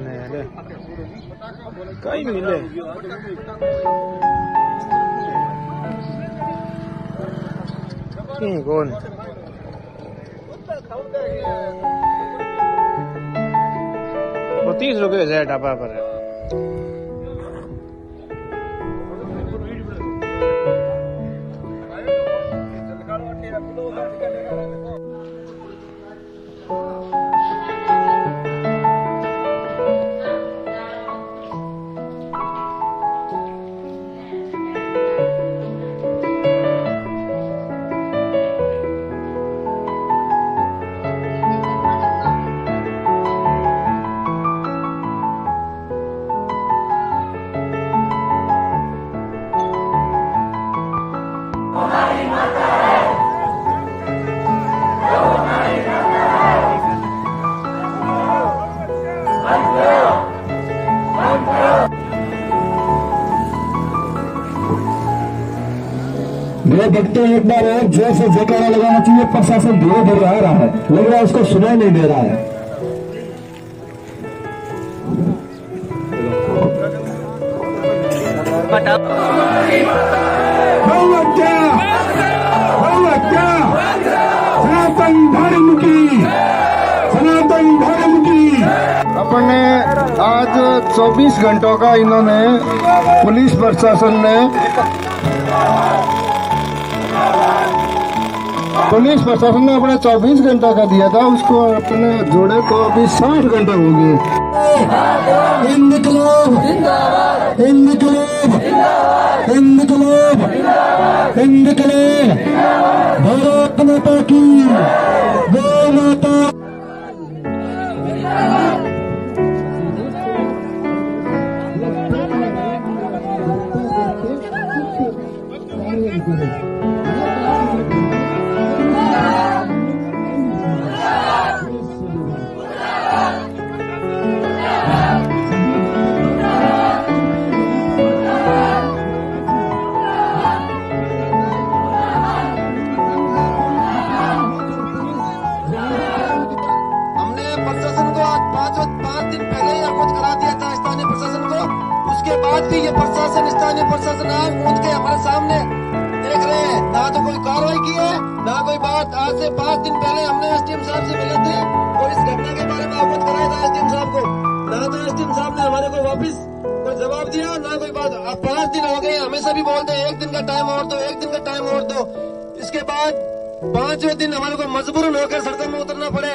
ने हेले काई मिले कौन? कोन तीस रुपये है ढाबा पर है। मेरे भक्तों एक बार और ज़ोर से जयकारा लगाना चाहिए प्रशासन धीरे धीरे आ रहा है। लग रहा है उसको सुनाई नहीं दे रहा है। सनातन धर्म की सनातन धर्म अपन ने आज 24 घंटों का इन्होंने पुलिस प्रशासन ने पुलिस प्रशासन ने अपने 24 घंटा का दिया था, उसको अपने जोड़े को अभी 60 घंटे हो गए। इनकलाब इनकलाब इनकलाब भारत माता की। बाद भी ये प्रशासन स्थानीय प्रशासन आज ना कोई बात, आज से पाँच दिन पहले हमने एसडीएम साहब से मिले थे और इस घटना के बारे में अवगत कराया था एसडीएम साहब को। ना तो एसडीएम साहब ने हमारे को वापिस कोई जवाब दिया, ना कोई बात। अब पाँच दिन हो गए, हमेशा भी बोलते हैं, एक दिन का टाइम और दो, एक दिन का टाइम और दो। इसके बाद पांचवे दिन हमारे को मजबूरन होकर सड़कों में उतरना पड़े।